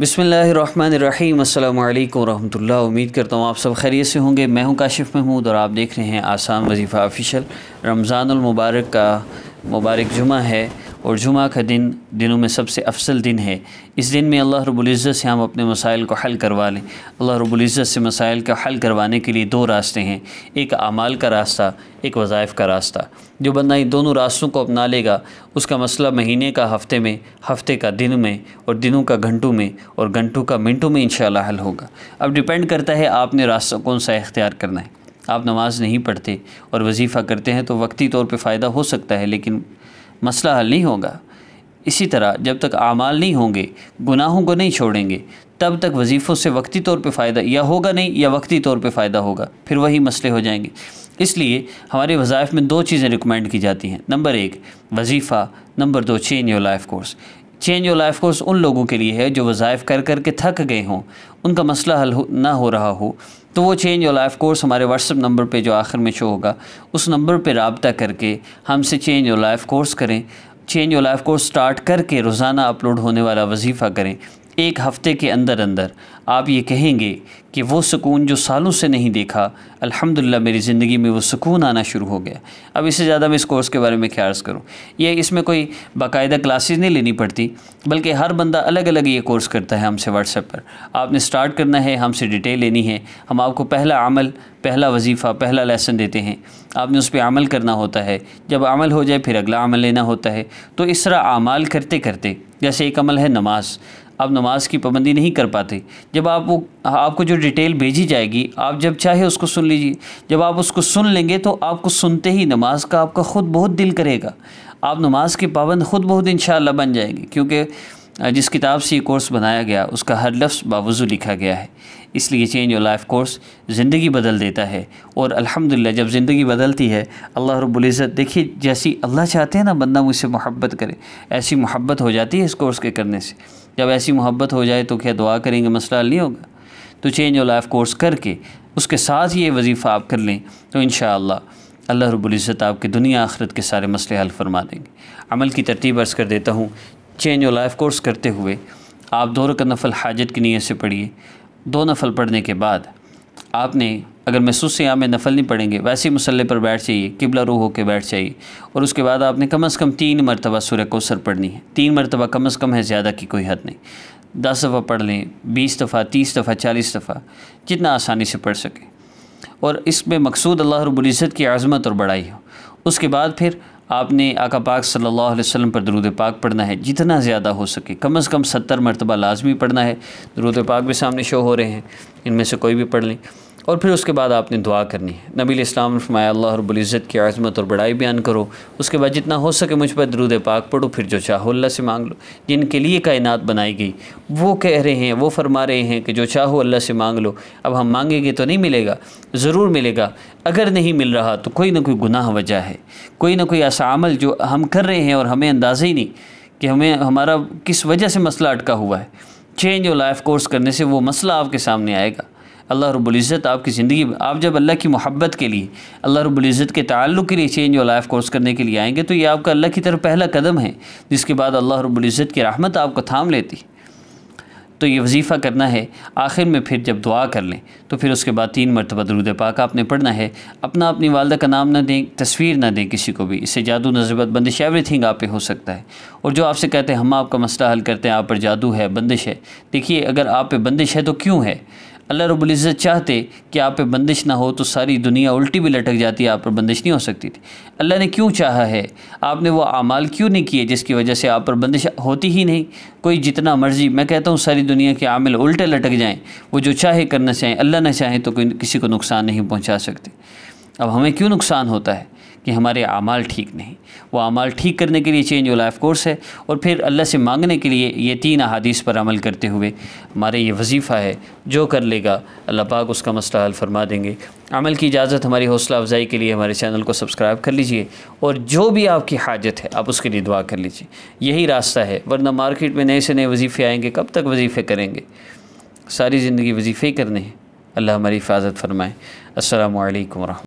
बिसमीम अल्लाम वरहमल उम्मीद करता हूँ आप सब खैरियत से होंगे। मैं हूँ काशिफ महमूद और आप देख रहे हैं आसाम वजीफ़ा ऑफिशियल। रमज़ानमबारक का मुबारक जुमा है और जुमा का दिन दिनों में सबसे अफसल दिन है। इस दिन में अल्लाह रबुल्ज़त से हम अपने मसाइल को हल करवा लें। अल्लाह रबुल्ज़त से मसाइल का हल करवाने के लिए दो रास्ते हैं। एक आमाल का रास्ता, एक वज़ाइफ़ का रास्ता। जो बंदा इन दोनों रास्तों को अपना लेगा, उसका मसला महीने का, हफ़्ते में, हफ़्ते का, दिन में और दिनों का, घंटों में और घंटों का, मिनटों में इन हल होगा। अब डिपेंड करता है आपने रास्ता कौन सा इख्तियार करना है। आप नमाज़ नहीं पढ़ते और वजीफ़ा करते हैं तो वक्ती तौर पर फ़ायदा हो सकता है, लेकिन मसला हल नहीं होगा। इसी तरह जब तक आमाल नहीं होंगे, गुनाहों को नहीं छोड़ेंगे, तब तक वजीफ़ों से वक्ती तौर पे फ़ायदा या होगा नहीं, या वक्ती तौर पे फ़ायदा होगा, फिर वही मसले हो जाएँगे। इसलिए हमारे वज़ाइफ में दो चीज़ें रिकमेंड की जाती हैं। नंबर एक, वजीफ़ा नंबर दो change your life course change your life course उन लोगों के लिए है जो वज़ाइफ कर कर के थक गए हों। उनका मसला हल ना हो रहा हो। तो वो चेंज योर लाइफ कोर्स हमारे व्हाट्सअप नंबर पे जो आखिर में शो होगा, उस नंबर पे रबता करके हमसे चेंज योर लाइफ कोर्स करें। Change your life course start करके रोज़ाना अपलोड होने वाला वजीफ़ा करें। एक हफ़्ते के अंदर अंदर। आप ये कहेंगे कि वो सुकून जो सालों से नहीं देखा, अल्हम्दुलिल्लाह मेरी ज़िंदगी में वो सुकून आना शुरू हो गया। अब इससे ज़्यादा मैं इस कोर्स के बारे में क्या अर्ज़ करूँ? ये इसमें कोई बाकायदा क्लासेस नहीं लेनी पड़ती, बल्कि हर बंदा अलग अलग ये कोर्स करता है हमसे व्हाट्सएप पर। आपने स्टार्ट करना है, हमसे डिटेल लेनी है, हम आपको पहला अमल, पहला वजीफ़ा, पहला लेसन देते हैं। आपने उस पर अमल करना होता है, जब अमल हो जाए फिर अगला अमल लेना होता है। तो इस तरह अमाल करते करते जैसे एक अमल है नमाज़ आप नमाज़ की पाबंदी नहीं कर पाते। जब आप वो, आपको जो डिटेल भेजी जाएगी, आप जब चाहे उसको सुन लीजिए। जब आप उसको सुन लेंगे तो आपको सुनते ही नमाज़ का आपका ख़ुद बहुत दिल करेगा। आप नमाज़ के पाबंद ख़ुद बहुत इन बन जाएँगे, क्योंकि जिस किताब से ये कोर्स बनाया गया, उसका हर लफ्ज़ बावजू लिखा गया है। इसलिए चेंज योर लाइफ कोर्स ज़िंदगी बदल देता है। और अल्हम्दुलिल्लाह, जब ज़िंदगी बदलती है, अल्लाह रब्बुल देखिए, जैसी अल्लाह चाहते हैं ना, बंदा मुझसे मोहब्बत करे, ऐसी मोहब्बत हो जाती है इस कोर्स के करने से। जब ऐसी मोहब्बत हो जाए तो क्या दुआ करेंगे? मसला हल नहीं होगा। तो चेंज योर लाइफ कोर्स करके उसके साथ ये वजीफ़ा आप कर लें तो इन अल्लाह रब्ज़त आपके दुनिया आखरत के सारे मसले हल फरमा देंगे। अमल की तरतीब अर्ज़ कर देता हूँ चेंज योर लाइफ कोर्स करते हुए आप दो रकत नफल हाजत की नीयत से पढ़िए। दो नफल पढ़ने के बाद आपने अगर महसूस से में नफल नहीं पढ़ेंगे वैसे ही मसल्ले पर बैठ जाइए, किबला रूह होकर बैठ जाइए। और उसके बाद आपने कम अज़ कम तीन मरतबा सूर्य कोसर पढ़नी है। तीन मरतबा कम अज़ कम है, ज़्यादा की कोई हद नहीं। दस दफ़ा पढ़ लें, बीस दफ़ा, तीस दफ़ा, चालीस दफ़ा, जितना आसानी से पढ़ सकें। और इसमें मकसूद अल्लाह रबुल्ज़त की आज़मत और बड़ाई हो। उसके बाद फिर आपने आका पाक सल्लल्लाहु अलैहि वसल्लम पर दरूद पाक पढ़ना है, जितना ज़्यादा हो सके। कम अज़ कम सत्तर मरतबा लाजमी पढ़ना है। दरूद पाक भी सामने शो हो रहे हैं, इनमें से कोई भी पढ़ लें। और फिर उसके बाद आपने दुआ करनी है। नबी इस्लाम फरमाया, अल्लाह रब्ज़त की आज़मत और बड़ाई बयान करो। उसके बाद जितना हो सके मुझ पर दरूद पाक पढ़ो, फिर जो चाहो अल्लाह से मांग लो। जिनके लिए कायनात बनाई गई, वो कह रहे हैं, वो फरमा रहे हैं कि जो चाहो अल्लाह से मांग लो। अब हम मांगेंगे तो नहीं मिलेगा, ज़रूर मिलेगा। अगर नहीं मिल रहा तो कोई ना कोई गुनाह वजह है। कोई ना कोई ऐसा अमल जो हम कर रहे हैं और हमें अंदाज़ा ही नहीं कि हमें, हमारा किस वजह से मसला अटका हुआ है। चेंज और लाइफ कोर्स करने से वो मसला आपके सामने आएगा। अल्लाह रब्ज़त आपकी ज़िंदगी, आप जब अल्लाह की मोहब्बत के लिए, अल्लाह रब्ज़त के ताल्लुक़ के लिए चेंज और लाइफ कोर्स करने के लिए आएँगे तो ये आपका अल्लाह की तरफ़ पहला कदम है, जिसके बाद अल्लाह रब्ज़त की रहमत आपको थाम लेती। तो ये वजीफ़ा करना है, आखिर में फिर जब दुआ कर लें तो फिर उसके बाद तीन मरतबा दरूद पाक आपने पढ़ना है, अपना अपनी वालदा का नाम ना दें, तस्वीर ना दें किसी को भी, इससे जादू नजरबत बंदिश एवरीथिंग आप पे हो सकता है। और जो आपसे कहते हैं, हम आपका मसला हल करते हैं, आप पर जादू है, बंदिश है, देखिए, अगर आप पे बंदिश है तो क्यों है? अल्लाह रबुल्ज़त चाहते कि आप पे बंदिश ना हो तो सारी दुनिया उल्टी भी लटक जाती आप पर बंदिश नहीं हो सकती थी। अल्लाह ने क्यों चाहा है? आपने वो अमाल क्यों नहीं किए जिसकी वजह से आप पर बंदिश होती ही नहीं? कोई जितना मर्ज़ी, मैं कहता हूँ सारी दुनिया के आमिल उल्टे लटक जाएँ, वो जो चाहे करना चाहें, अल्लाह ना चाहें तो किसी को नुकसान नहीं पहुँचा सकते। अब हमें क्यों नुकसान होता है? कि हमारे आमाल ठीक नहीं। वो आमाल ठीक करने के लिए चेंज लाइफ कोर्स है और फिर अल्लाह से मांगने के लिए ये तीन अहादीस पर अमल करते हुए हमारे ये वजीफ़ा है, जो कर लेगा, अल्लाह पाक उसका मसला हल फरमा देंगे। अमल की इजाज़त, हमारी हौसला अफजाई के लिए हमारे चैनल को सब्सक्राइब कर लीजिए और जो भी आपकी हाजत है, आप उसके लिए दुआ कर लीजिए। यही रास्ता है, वरना मार्केट में नए से नए वजीफ़े आएँगे, कब तक वजीफ़े करेंगे? सारी ज़िंदगी वजीफ़े करने हैं। अल्लाह हमारी हिफाजत फरमाए। असल वरह